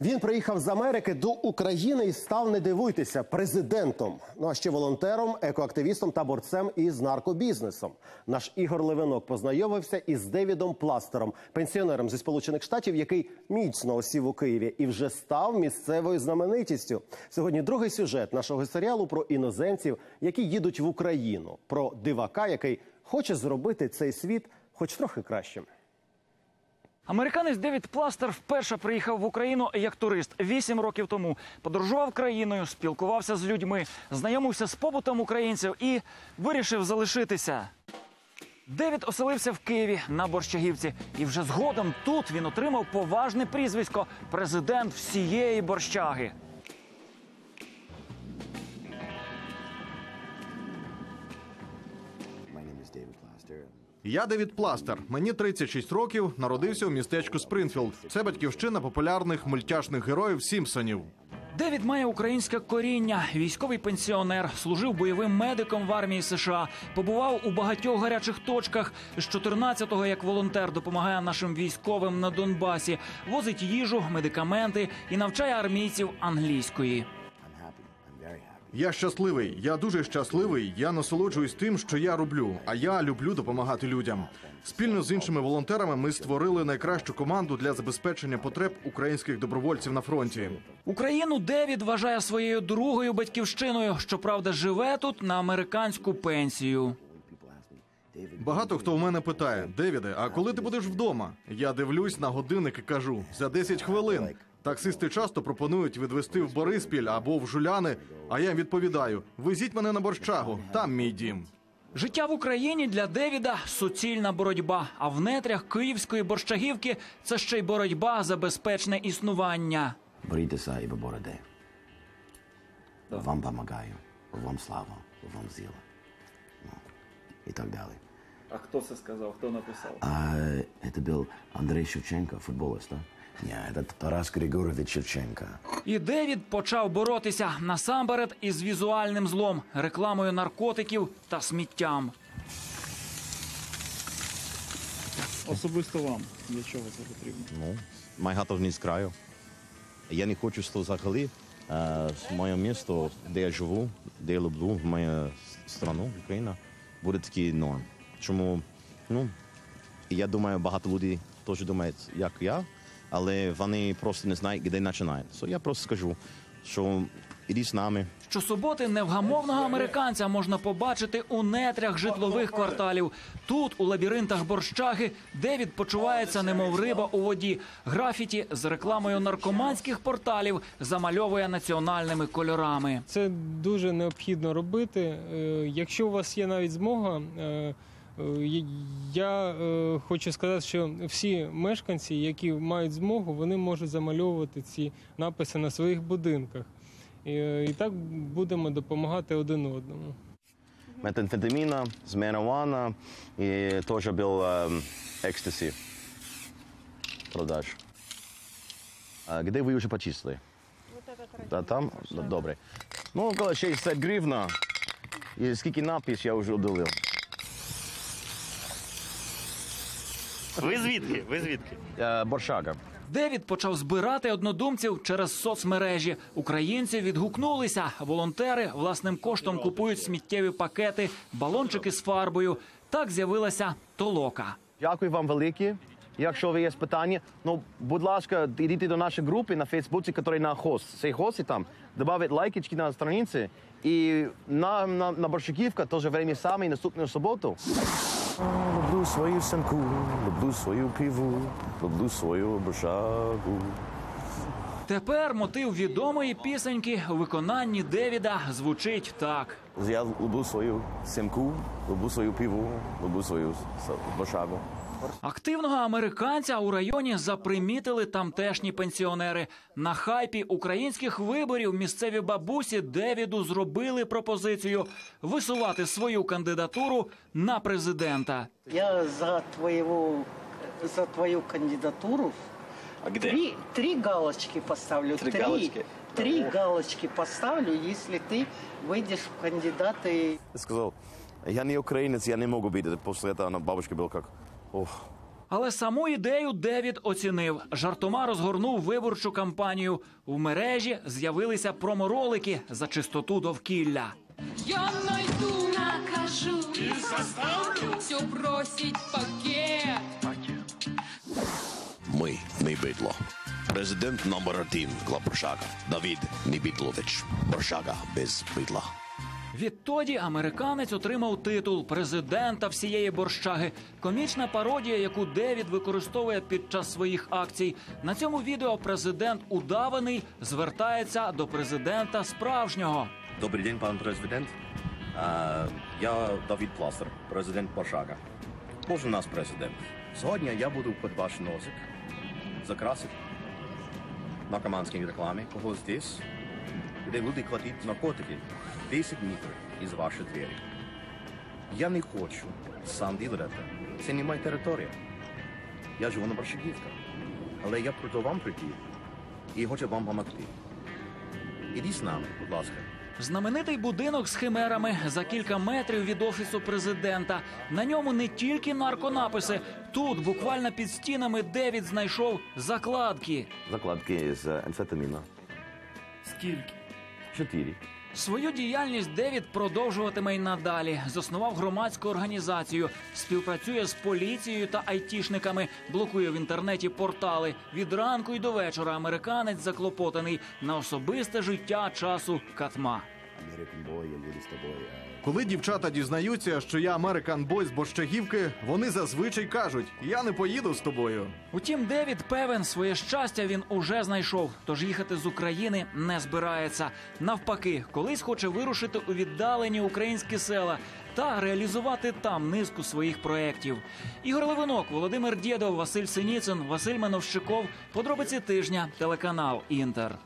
Він приїхав з Америки до України і став, не дивуйтеся, президентом. Ну а ще волонтером, екоактивістом та борцем із наркобізнесом. Наш Ігор Левинок познайомився із Девідом Пластером, пенсіонером зі Сполучених Штатів, який міцно осів у Києві і вже став місцевою знаменитістю. Сьогодні другий сюжет нашого серіалу про іноземців, які їдуть в Україну, про дивака, який хоче зробити цей світ хоч трохи кращим. Американець Девід Пластер вперше приїхав в Україну як турист вісім років тому. Подорожував країною, спілкувався з людьми, знайомився з побутом українців і вирішив залишитися. Девід оселився в Києві на Борщагівці, і вже згодом тут він отримав поважне прізвисько президент всієї борщаги. My name is David Plaster. Я Девід Пластер. Мені 36 років. Народився у містечку Спрингфілд. Це батьківщина популярних мультяшних героїв Сімпсонів. Девід має українське коріння, військовий пенсіонер, служив бойовим медиком в армії США, побував у багатьох гарячих точках. З 14-го як волонтер допомагає нашим військовим на Донбасі, возить їжу, медикаменти і навчає армійців англійської. Я щасливий. Я дуже щасливий. Я насолоджуюсь тим, що я роблю. А я люблю допомагати людям. Спільно з іншими волонтерами ми створили найкращу команду для забезпечення потреб українських добровольців на фронті. Україну Девід вважає своєю другою батьківщиною. Щоправда, живе тут на американську пенсію. Багато хто в мене питає: Девіде, а коли ти будеш вдома? Я дивлюсь на годинник і кажу за 10 хвилин. Таксисти часто пропонують відвести в Бориспіль або в Жуляни. А я їм відповідаю: везіть мене на борщагу, там мій дім. Життя в Україні для Девіда суцільна боротьба. А в нетрях київської борщагівки це ще й боротьба за безпечне існування. борітеся і ви бороде. Вам помагаю. Вам слава, вам зіла. Ну, і так далі. А хто це сказав? Хто написав? А это был Андрей Шевченко, футболист, да? Не, это Тарас Григорович Шевченко. І Девід почав боротися насамперед із візуальним злом, рекламою наркотиків та сміттям. Особисто вам для чого це потрібно? Ну, моя готовність краю. Я не хочу, що взагалі е, моє місто, де я живу, де я люблю, моя страну, Україна, буде такий норм. Чому, ну, я думаю, багато людей теж думають, як я, але вони просто не знають, де починають. So, я просто скажу, що ідіть з нами, Щосуботи невгамовного американця можна побачити у нетрях житлових кварталів. Тут, у лабіринтах борщаги, Девід почувається, немов риба у воді. Графіті з рекламою наркоманських порталів замальовує національними кольорами. Це дуже необхідно робити. Е, Якщо у вас є навіть змога, е, я е, хочу сказати, що всі мешканці, які мають змогу, вони можуть замальовувати ці написи на своїх будинках. І, е, так будемо допомагати один одному. метамфетаміна, з марихуана і теж був е, екстасі. Продаж. А де ви вже почистили? Та там? Добре. Ну, около 60 гривна. І скільки напис я вже удалив. Ви звідки? Ви звідки? Е, Боршага. Девід почав збирати однодумців через соцмережі. Українці відгукнулися. Волонтери власним коштом купують сміттєві пакети, балончики з фарбою. Так з'явилася толока. Дякую вам велике. Якщо ви є питання, ну, будь ласка, йдіть до нашої групи на Фейсбуці, яка на хост. Цей хост і там, добавить лайкички на страниці. І на, на, на Борщаківка теж время саме наступну суботу. Люблю свою сімку, люблю свою піву, люблю свою бушагу. Тепер мотив відомої пісеньки у виконанні Девіда звучить так. Я люблю свою сімку, люблю свою піву, люблю свою бушагу. Активного американця у районі запримітили тамтешні пенсіонери. На хайпі українських виборів місцеві бабусі Девіду зробили пропозицію висувати свою кандидатуру на президента. Я за твоего, за твою кандидатуру А где? три, три галочки поставлю. Три галочки? Три галочки поставлю, если ты выйдешь в кандидаты. Я сказал, я не украинец, я не могу быть. После этого она бабушка была как, ох, Але саму ідею Девід оцінив. Жартома розгорнув виборчу кампанію. В мережі з'явилися проморолики за чистоту довкілля. Я найду, накажу и заставлю все бросить в пакет. Ми не бидло. Президент номер один для Боршага. Давид Небідлович. Боршага без бидла. Відтоді американець отримав титул президента всієї борщаги. Комічна пародія, яку Девід використовує під час своїх акцій. На цьому відео президент удаваний звертається до президента справжнього. Добрий день, пан президент. Я Давід Пластер, президент Боршага. Кожен нас президент. Сьогодні я буду під ваш носик закрасити наркоманській рекламі когось десь, де люди кладуть наркотики 10 метрів із вашої двері. Я не хочу сам ділити. Це не моя територія. Я живу на Борщагівка. Але я проти вам прийти і хочу вам допомогти. Ідіть з нами, будь ласка. Знаменитий будинок з химерами за кілька метрів від офісу президента. На ньому не тільки нарконаписи. Тут, буквально під стінами, Девід знайшов закладки. Закладки з амфетаміна. Скільки? Чотири. Свою діяльність Девід продовжуватиме й надалі. Заснував громадську організацію, співпрацює з поліцією та айтішниками, блокує в інтернеті портали. Від ранку й до вечора американець заклопотаний на особисте життя часу катма. Коли дівчата дізнаються, що я Американ Бой з Борщагівки, вони зазвичай кажуть: я не поїду з тобою. Утім, Девід певен, своє щастя він уже знайшов, тож їхати з України не збирається. Навпаки, колись хоче вирушити у віддалені українські села та реалізувати там низку своїх проєктів. Ігор Левинок, Володимир Дєдов, Василь Синіцин, Василь Мановщиков. Подробиці тижня, телеканал Інтер.